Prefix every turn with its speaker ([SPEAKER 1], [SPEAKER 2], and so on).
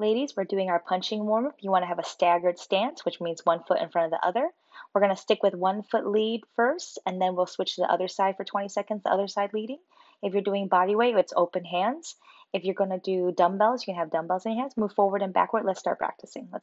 [SPEAKER 1] Ladies, we're doing our punching warm up. You want to have a staggered stance, which means one foot in front of the other. We're going to stick with one foot lead first, and then we'll switch to the other side for 20 seconds, the other side leading. If you're doing body weight, it's open hands. If you're going to do dumbbells, you can have dumbbells in your hands. Move forward and backward. Let's start practicing. Let's